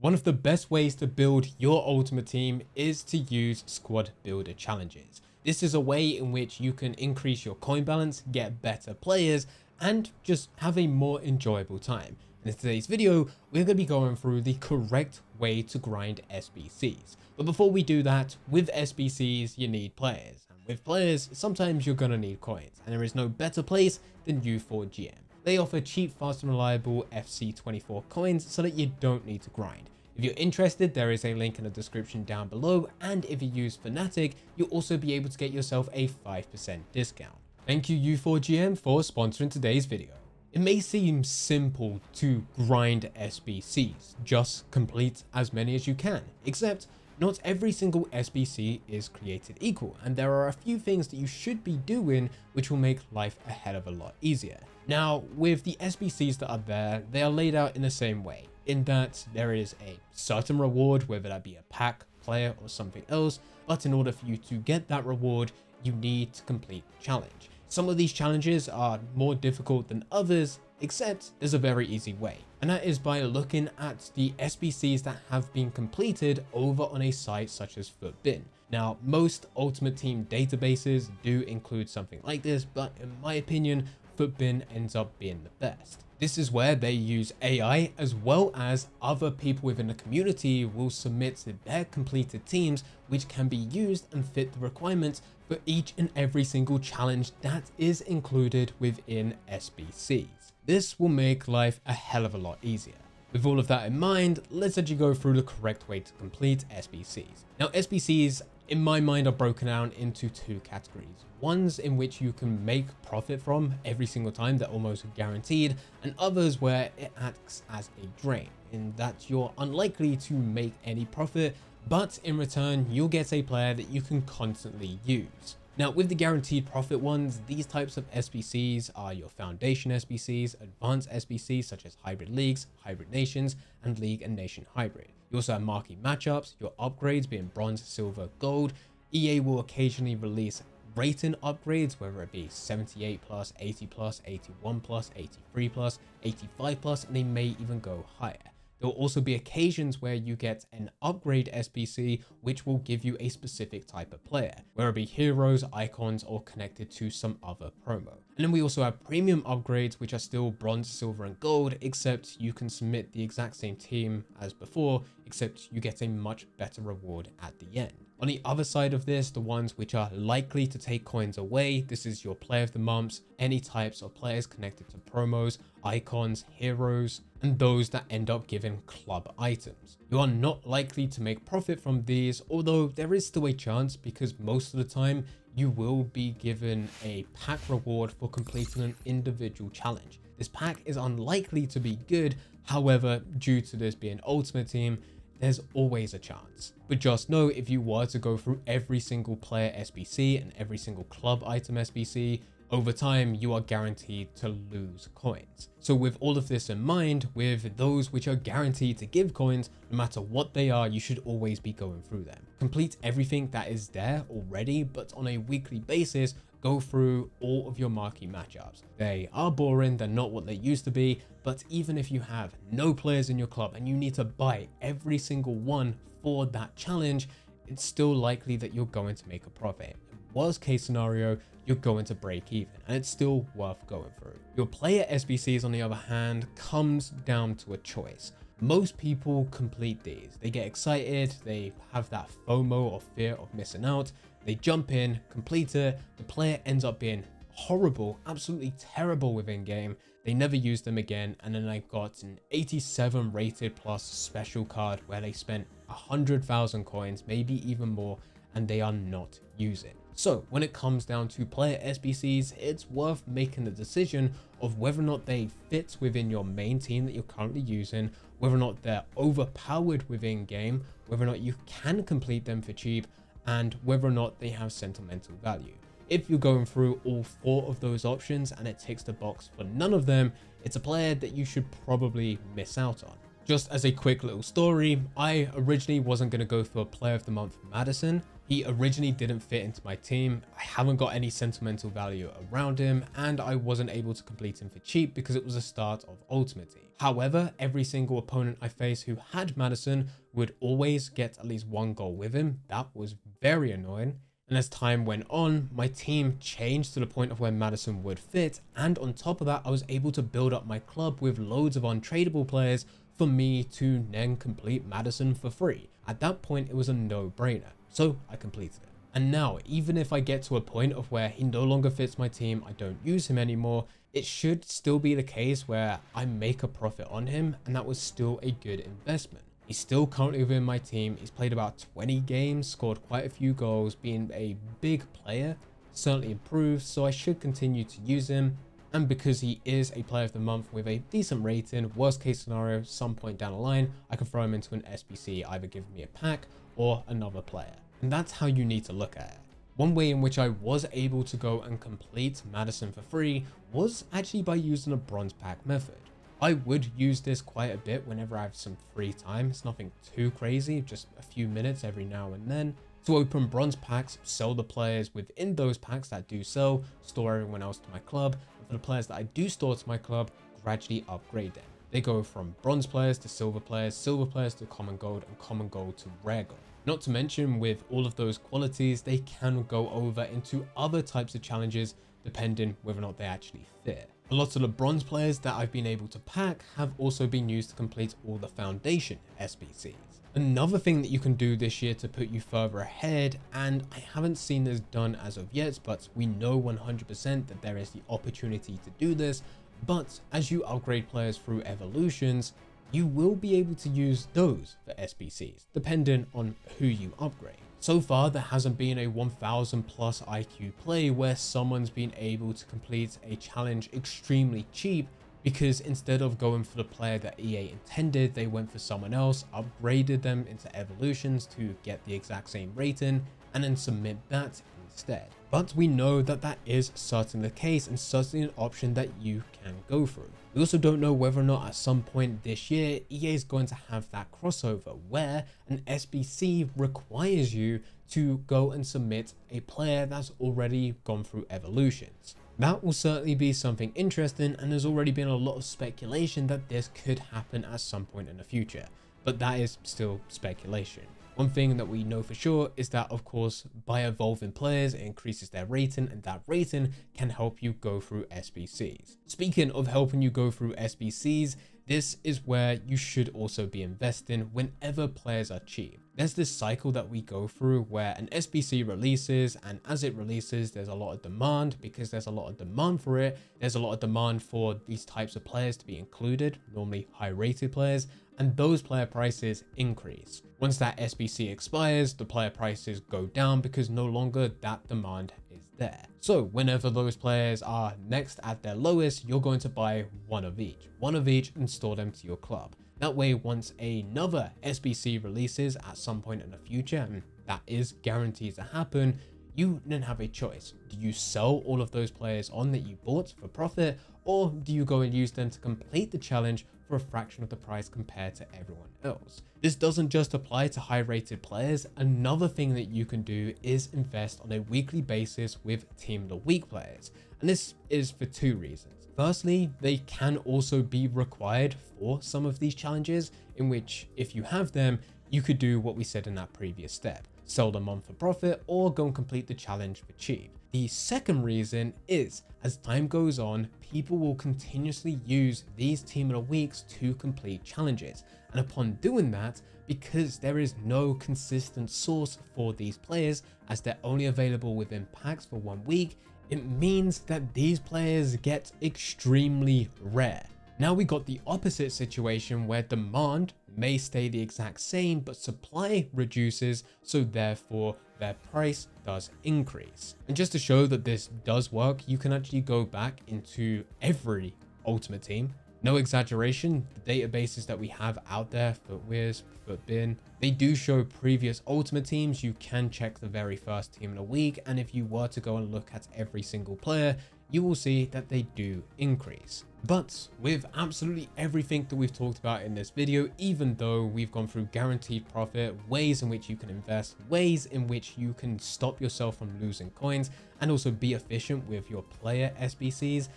One of the best ways to build your ultimate team is to use squad builder challenges. This is a way in which you can increase your coin balance, get better players, and just have a more enjoyable time. In today's video, we're going to be going through the correct way to grind SBCs. But before we do that, with SBCs, you need players. And with players, sometimes you're going to need coins. And there is no better place than U4GM. They offer cheap, fast and reliable FC24 coins so that you don't need to grind. If you're interested, there is a link in the description down below, and if you use Fanatic, you'll also be able to get yourself a 5% discount. Thank you U4GM for sponsoring today's video. It may seem simple to grind SBCs, just complete as many as you can, except not every single SBC is created equal, and there are a few things that you should be doing which will make life a hell of a lot easier. Now, with the SBCs that are there, they are laid out in the same way, in that there is a certain reward, whether that be a pack, player, or something else, but in order for you to get that reward, you need to complete the challenge. Some of these challenges are more difficult than others, except there's a very easy way and that is by looking at the SBCs that have been completed over on a site such as FUTBIN. Now, most Ultimate Team databases do include something like this, but in my opinion, FUTBIN ends up being the best. This is where they use AI as well as other people within the community will submit their completed teams which can be used and fit the requirements for each and every single challenge that is included within SBCs. This will make life a hell of a lot easier. With all of that in mind, let's actually go through the correct way to complete SBCs. Now SBCs in my mind are broken down into two categories. Ones in which you can make profit from every single time, they're almost guaranteed, and others where it acts as a drain, in that you're unlikely to make any profit, but in return, you'll get a player that you can constantly use. Now, with the guaranteed profit ones, these types of SBCs are your foundation SBCs, advanced SBCs such as hybrid leagues, hybrid nations, and league and nation hybrid. You also have marquee matchups, your upgrades being bronze, silver, gold. EA will occasionally release rating upgrades, whether it be 78 plus, 80 plus, 81 plus, 83 plus, 85 plus, and they may even go higher. There will also be occasions where you get an upgrade SBC, which will give you a specific type of player, whether it be heroes, icons, or connected to some other promo. And then we also have premium upgrades, which are still bronze, silver, and gold, except you can submit the exact same team as before, except you get a much better reward at the end. On the other side of this, the ones which are likely to take coins away, this is your player of the months, any types of players connected to promos, icons, heroes, and those that end up giving club items. You are not likely to make profit from these, although there is still a chance because most of the time you will be given a pack reward for completing an individual challenge. This pack is unlikely to be good, however, due to this being Ultimate Team, there's always a chance. But just know if you were to go through every single player SBC and every single club item SBC, over time you are guaranteed to lose coins. So with all of this in mind, with those which are guaranteed to give coins, no matter what they are, you should always be going through them. Complete everything that is there already, but on a weekly basis, go through all of your marquee matchups. They are boring, they're not what they used to be, but even if you have no players in your club and you need to buy every single one for that challenge, it's still likely that you're going to make a profit. Worst case scenario, you're going to break even and it's still worth going through. Your player SBCs on the other hand comes down to a choice. Most people complete these. They get excited, they have that FOMO or fear of missing out, they jump in, complete it, the player ends up being horrible, absolutely terrible within game. They never use them again, and then I got an 87 rated plus special card where they spent 100,000 coins, maybe even more, and they are not using. So when it comes down to player SBCs, it's worth making the decision of whether or not they fit within your main team that you're currently using, whether or not they're overpowered within game, whether or not you can complete them for cheap, and whether or not they have sentimental value. If you're going through all four of those options and it ticks the box for none of them, it's a player that you should probably miss out on. Just as a quick little story, I originally wasn't going to go for a player of the month Maddison. He originally didn't fit into my team. I haven't got any sentimental value around him and I wasn't able to complete him for cheap because it was the start of Ultimate Team. However, every single opponent I faced who had Maddison would always get at least one goal with him. That was very annoying. And as time went on, my team changed to the point of where Maddison would fit. And on top of that, I was able to build up my club with loads of untradeable players for me to then complete Maddison for free. At that point, it was a no-brainer. So I completed it. And now, even if I get to a point of where he no longer fits my team, I don't use him anymore, it should still be the case where I make a profit on him and that was still a good investment. He's still currently within my team. He's played about 20 games, scored quite a few goals, being a big player, certainly improved, so I should continue to use him. And because he is a player of the month with a decent rating, worst case scenario, some point down the line, I can throw him into an SBC, either giving me a pack or another player. And that's how you need to look at it. One way in which I was able to go and complete Maddison for free was actually by using a bronze pack method. I would use this quite a bit whenever I have some free time. It's nothing too crazy, just a few minutes every now and then. To open bronze packs, sell the players within those packs that do sell, store everyone else to my club, and for the players that I do store to my club, gradually upgrade them. They go from bronze players to silver players, silver players to common gold, and common gold to rare gold. Not to mention with all of those qualities, they can go over into other types of challenges depending whether or not they actually fit. A lot of the bronze players that I've been able to pack have also been used to complete all the foundation SBCs. Another thing that you can do this year to put you further ahead, and I haven't seen this done as of yet, but we know 100% that there is the opportunity to do this, but as you upgrade players through evolutions, you will be able to use those for SBCs, depending on who you upgrade. So far, there hasn't been a 1000 plus IQ play where someone's been able to complete a challenge extremely cheap because instead of going for the player that EA intended, they went for someone else, upgraded them into evolutions to get the exact same rating, and then submit that instead. But we know that that is certainly the case and certainly an option that you can go through. We also don't know whether or not at some point this year, EA is going to have that crossover where an SBC requires you to go and submit a player that's already gone through evolutions. That will certainly be something interesting and there's already been a lot of speculation that this could happen at some point in the future, but that is still speculation. One thing that we know for sure is that, of course, by evolving players, it increases their rating, and that rating can help you go through SBCs. Speaking of helping you go through SBCs, this is where you should also be investing whenever players are cheap. There's this cycle that we go through where an SBC releases and as it releases, there's a lot of demand because there's a lot of demand for it. There's a lot of demand for these types of players to be included, normally high rated players and those player prices increase. Once that SBC expires, the player prices go down because no longer that demand is there. So whenever those players are next at their lowest, you're going to buy one of each, one of each and store them to your club. That way, once another SBC releases at some point in the future, and that is guaranteed to happen, you then have a choice. Do you sell all of those players on that you bought for profit, or do you go and use them to complete the challenge for a fraction of the price compared to everyone else. This doesn't just apply to high rated players. Another thing that you can do is invest on a weekly basis with team the week players. And this is for two reasons. Firstly, they can also be required for some of these challenges in which if you have them, you could do what we said in that previous step. Sell them on for profit or go and complete the challenge for cheap. The second reason is, as time goes on, people will continuously use these team of the weeks to complete challenges. And upon doing that, because there is no consistent source for these players, as they're only available within packs for one week, it means that these players get extremely rare. Now we got the opposite situation where demand may stay the exact same, but supply reduces, so therefore their price does increase. And just to show that this does work, you can actually go back into every Ultimate Team. No exaggeration, the databases that we have out there, FUTWIZ, FUTBIN, they do show previous Ultimate Teams. You can check the very first team in a week, and if you were to go and look at every single player, you will see that they do increase. But with absolutely everything that we've talked about in this video, even though we've gone through guaranteed profit, ways in which you can invest, ways in which you can stop yourself from losing coins, and also be efficient with your player SBCs,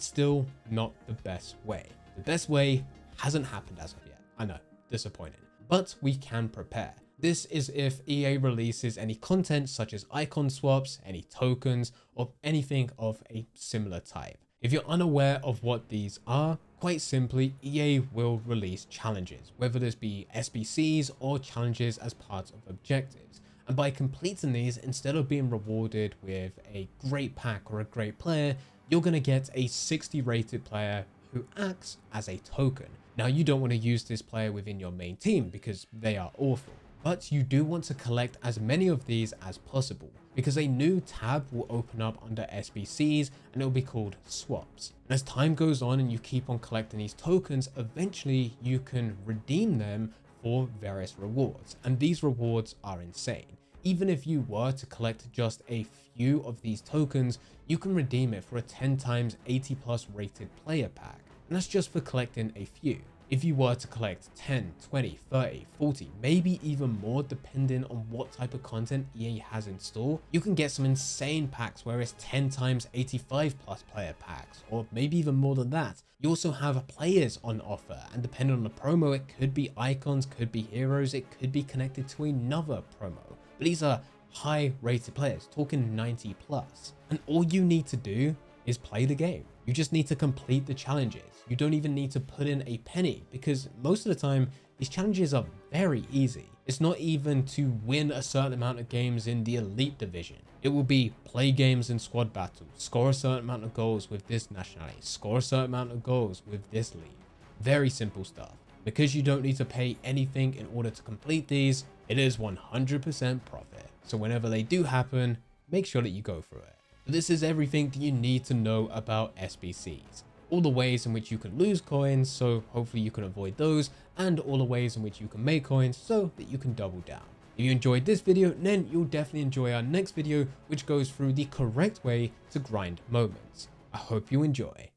it's still not the best way. The best way hasn't happened as of yet. I know, disappointing. But we can prepare. This is if EA releases any content such as icon swaps, any tokens, or anything of a similar type. If you're unaware of what these are, quite simply, EA will release challenges, whether this be SBCs or challenges as part of objectives. And by completing these, instead of being rewarded with a great pack or a great player, you're going to get a 60 rated player who acts as a token. Now you don't want to use this player within your main team because they are awful but you do want to collect as many of these as possible because a new tab will open up under SBCs and it will be called swaps. And as time goes on and you keep on collecting these tokens, eventually you can redeem them for various rewards. And these rewards are insane. Even if you were to collect just a few of these tokens, you can redeem it for a 10 times 80 plus rated player pack. And that's just for collecting a few if you were to collect 10, 20, 30, 40, maybe even more depending on what type of content EA has in store, you can get some insane packs where it's 10 times 85 plus player packs, or maybe even more than that. You also have players on offer, and depending on the promo, it could be icons, could be heroes, it could be connected to another promo. But these are high rated players, talking 90 plus. And all you need to do is play the game. You just need to complete the challenges. You don't even need to put in a penny because most of the time these challenges are very easy. It's not even to win a certain amount of games in the elite division. It will be play games in squad battles, score a certain amount of goals with this nationality, score a certain amount of goals with this league. Very simple stuff. Because you don't need to pay anything in order to complete these, it is 100% profit. So whenever they do happen, make sure that you go through it. This is everything that you need to know about SBCs. All the ways in which you can lose coins, so hopefully you can avoid those, and all the ways in which you can make coins so that you can double down. If you enjoyed this video, then you'll definitely enjoy our next video, which goes through the correct way to grind moments. I hope you enjoy.